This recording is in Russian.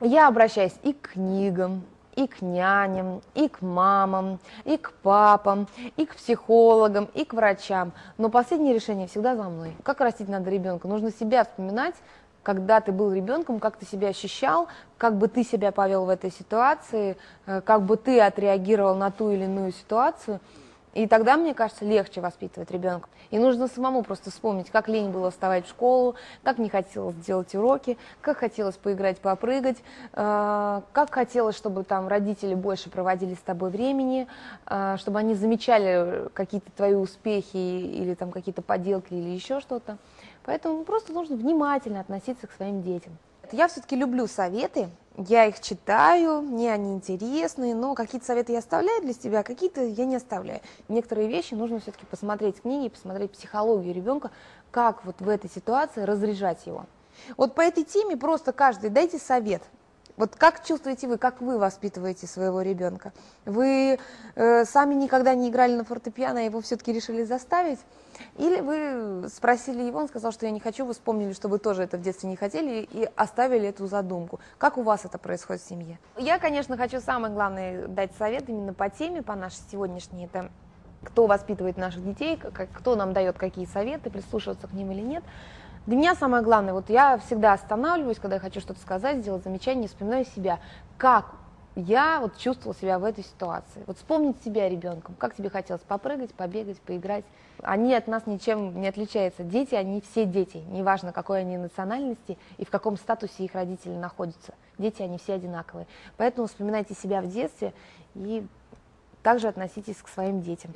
я обращаюсь и к книгам, и к няням, и к мамам, и к папам, и к психологам, и к врачам. Но последнее решение всегда за мной. Как растить надо ребенка? Нужно себя вспоминать, когда ты был ребенком, как ты себя ощущал, как бы ты себя повел в этой ситуации, э, как бы ты отреагировал на ту или иную ситуацию – и тогда, мне кажется, легче воспитывать ребенка. И нужно самому просто вспомнить, как лень было вставать в школу, как не хотелось делать уроки, как хотелось поиграть, попрыгать, э, как хотелось, чтобы там родители больше проводили с тобой времени, э, чтобы они замечали какие-то твои успехи или там какие-то поделки или еще что-то. Поэтому просто нужно внимательно относиться к своим детям. Я все-таки люблю советы, я их читаю, мне они интересны, но какие-то советы я оставляю для себя, какие-то я не оставляю. Некоторые вещи нужно все-таки посмотреть книги, посмотреть психологию ребенка, как вот в этой ситуации разряжать его. Вот по этой теме просто каждый дайте совет. Вот как чувствуете вы, как вы воспитываете своего ребенка? Вы э, сами никогда не играли на фортепиано, а его все-таки решили заставить? Или вы спросили его, он сказал, что я не хочу, вы вспомнили, что вы тоже это в детстве не хотели и оставили эту задумку. Как у вас это происходит в семье? Я, конечно, хочу самое главное дать совет именно по теме, по нашей сегодняшней. Это кто воспитывает наших детей, кто нам дает какие советы, прислушиваться к ним или нет. Для меня самое главное, вот я всегда останавливаюсь, когда я хочу что-то сказать, сделать замечание, вспоминаю себя, как я вот чувствовала себя в этой ситуации. Вот вспомнить себя ребенком, как тебе хотелось попрыгать, побегать, поиграть. Они от нас ничем не отличаются. Дети, они все дети, неважно какой они национальности и в каком статусе их родители находятся. Дети, они все одинаковые. Поэтому вспоминайте себя в детстве и также относитесь к своим детям.